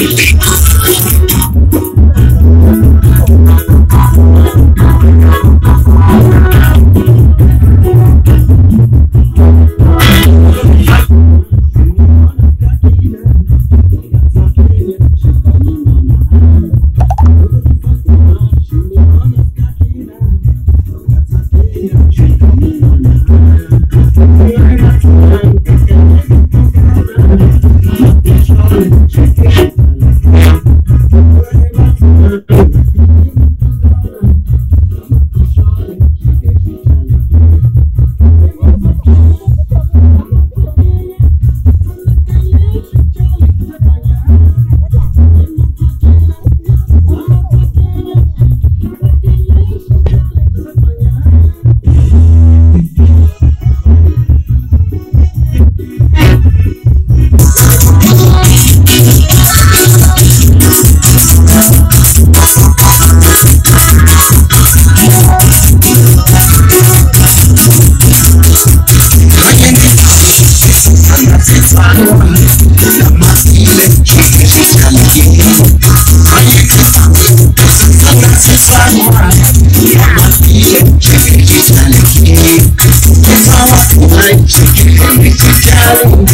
Electro. Thank you.